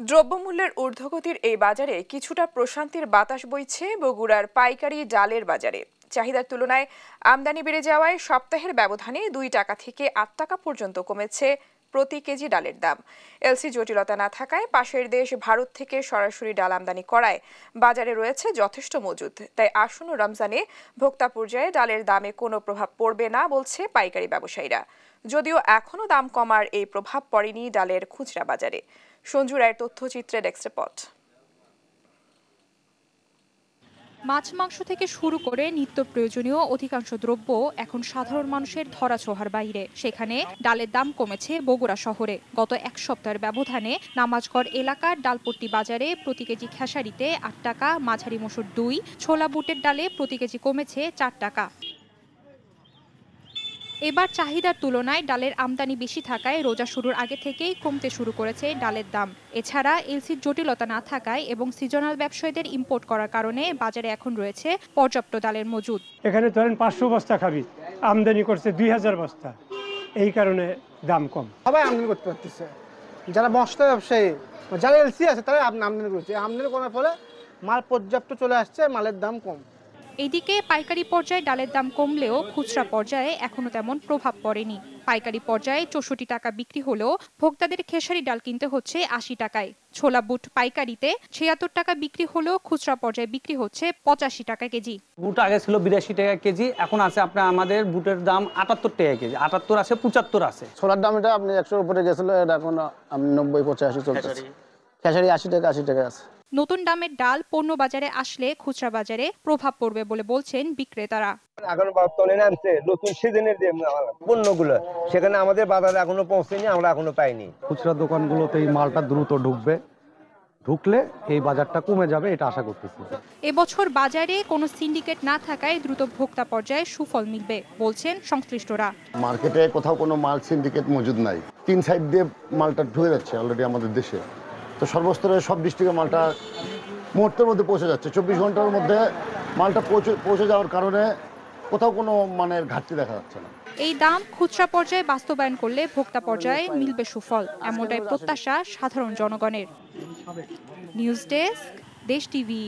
দ্রব্যমূল্যের ঊর্ধ্বগতির এই বাজারে কিছুটা প্রশান্তির বাতাস বইছে বগুড়ার পাইকারি ডালের বাজারে। চাহিদার তুলনায় আমদানি বেড়ে যাওয়ায় সপ্তাহের ব্যবধানে দুই টাকা থেকে আট টাকা পর্যন্ত কমেছে প্রতি কেজি ডালের দাম। এলসি জটিলতা না থাকায় পাশের দেশ ভারত থেকে সরাসরি ডাল আমদানি করায় বাজারে রয়েছে যথেষ্ট মজুদ। তাই আসন্ন রমজানে ভোক্তা পর্যায়ে ডালের দামে কোনো প্রভাব পড়বে না বলছে পাইকারি ব্যবসায়ীরা। যদিও এখনও দাম কমার এই প্রভাব পড়েনি ডালের খুচরা বাজারে। সঞ্জু রায়ের তথ্যচিত্রে ডেস্ক রিপোর্ট মাছ মাংস থেকে শুরু করে নিত্য প্রয়োজনীয় অধিকাংশ দ্রব্য এখন সাধারণ মানুষের ধরা ছোঁয়ার বাইরে। সেখানে ডালের দাম কমেছে বগুড়া শহরে। গত এক সপ্তাহের ব্যবধানে নামাজগড় এলাকার ডালপট্টি বাজারে প্রতি কেজি খেসারিতে আট টাকা, মাঝারি মসুর দুই, ছোলা বুটের ডালে প্রতি কেজি কমেছে চার টাকা। এবার চাহিদার তুলনায় ডালের আমদানি বেশি থাকায় রোজা শুরুর আগে থেকেই কমতে শুরু করেছে ডালের দাম। এছাড়া এলসির জটিলতা না থাকায় এবং সিজনাল ব্যবসায়ীদের ইম্পোর্ট করার কারণে বাজারে এখন রয়েছে পর্যাপ্ত ডালের মজুদ। এখানে ধরেন পাঁচশো বস্তা খাবি আমদানি করছে দুই হাজার বস্তা। এই কারণে দাম কম। সবাই আমদানি করতে পারতেছে। যারা মশলা ব্যবসায়ী যারা এলসি আছে তারা আমদানি করছে। আমদানি করার ফলে মাল পর্যাপ্ত চলে আসছে মালের দাম কম। এদিকে পাইকারি পর্যায়ে ডালের দাম কমলেও খুচরা পর্যায়ে এখনও তেমন প্রভাব পড়েনি। পাইকারি পর্যায়ে চৌষট্টি টাকা বিক্রি হলেও ভোক্তাদের খেসারি ডাল কিনতে হচ্ছে আশি টাকায়। ছোলা বুট পাইকারিতে ছিয়াত্তর টাকা বিক্রি হলেও খুচরা পর্যায়ে বিক্রি হচ্ছে পঁচাশি টাকা কেজি। বুট আগে ছিল বিরাশি টাকা কেজি এখন আছে আপনার আমাদের বুটের দাম আটাত্তর টাকা কেজি। আটাত্তর আছে পঁচাত্তর আছে। ছোলার দাম এটা আপনি একশোর উপরে গেছিল এখন নব্বই পঁচাশি চলতেছে। খেসারি আশি টাকা আশি টাকা আছে। নতুন দামের ডাল পণ্য বাজারে আসলে খুচরা বাজারে প্রভাব পড়বে বলে বলছেন বিক্রেতারা। এখন বর্তমানে নামছে নতুন সিজনের যে পণ্যগুলো সেখানে আমাদের বাজারে এখনও পৌঁছেনি আমরা এখনও পাইনি। খুচরা দোকানগুলোতে এই মালটা দ্রুত ঢুকবে। ঢুকলে এই বাজারটা কমে যাবে এটা আশা করতেছি। এবছর বাজারে কোনো সিন্ডিকেট না থাকায় দ্রুত ভোক্তা পর্যায়ে সুফল মিলবে বলছেন সংশ্লিষ্টরা। মার্কেটে কোথাও কোনো মাল সিন্ডিকেট মজুদ নাই। তিন সাইড দিয়ে মালটা ঢুকে যাচ্ছে অলরেডি আমাদের দেশে। তো সর্বস্তরে সব ডিস্ট্রিক্টে মালটা মুহূর্তের মধ্যে পৌঁছে যাচ্ছে। চব্বিশ ঘণ্টার মধ্যে মালটা পৌঁছে পৌঁছে যাওয়ার কারণে কোথাও কোনো মানের ঘাটতি দেখা যাচ্ছে না। এই দাম খুচরা পর্যায়ে বাস্তবায়ন করলে ভোক্তা পর্যায়ে মিলবে সুফল, এমনটাই প্রত্যাশা সাধারণ জনগণের। News desk, Desh TV.